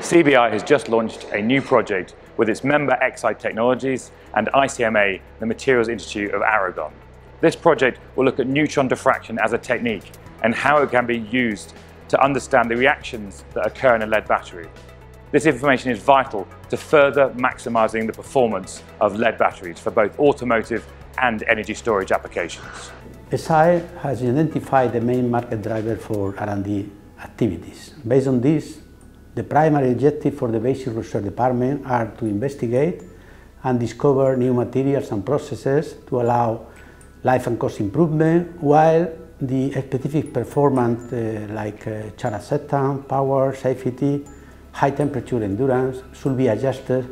CBI has just launched a new project with its member Exide Technologies and ICMA, the Materials Institute of Aragon. This project will look at neutron diffraction as a technique and how it can be used to understand the reactions that occur in a lead battery. This information is vital to further maximising the performance of lead batteries for both automotive and energy storage applications. ESAE has identified the main market driver for R&D activities. Based on this, the primary objective for the Basic Research Department are to investigate and discover new materials and processes to allow life and cost improvement, while the specific performance uh, like uh, charge acceptance, power, safety, high temperature endurance should be adjusted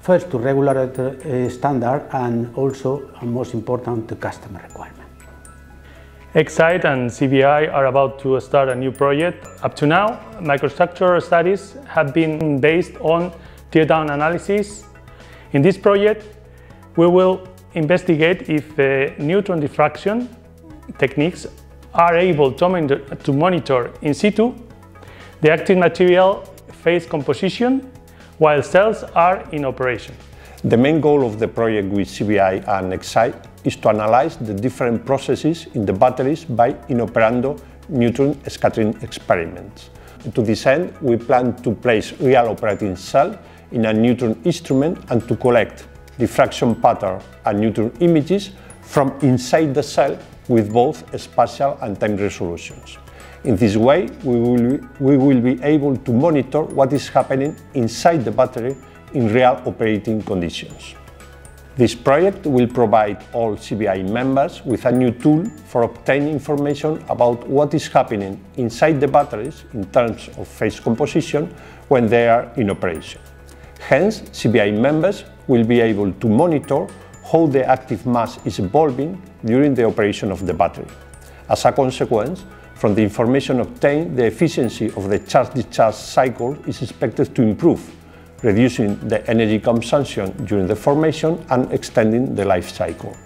first to regulatory uh, standard and also, and most important, to customer requirements. Exide and CBI are about to start a new project. Up to now, microstructure studies have been based on teardown analysis. In this project, we will investigate if uh, neutron diffraction techniques are able to monitor in situ the active material phase composition while cells are in operation. The main goal of the project with CBI and Exide is to analyze the different processes in the batteries by in operando neutron scattering experiments. To this end, we plan to place real operating cell in a neutron instrument and to collect diffraction pattern and neutron images from inside the cell with both spatial and time resolutions. In this way, we will, we will be able to monitor what is happening inside the battery in real operating conditions. This project will provide all CBI members with a new tool for obtaining information about what is happening inside the batteries in terms of phase composition when they are in operation. Hence, CBI members will be able to monitor how the active mass is evolving during the operation of the battery. As a consequence, from the information obtained, the efficiency of the charge-discharge cycle is expected to improve, reducing the energy consumption during the formation and extending the life cycle.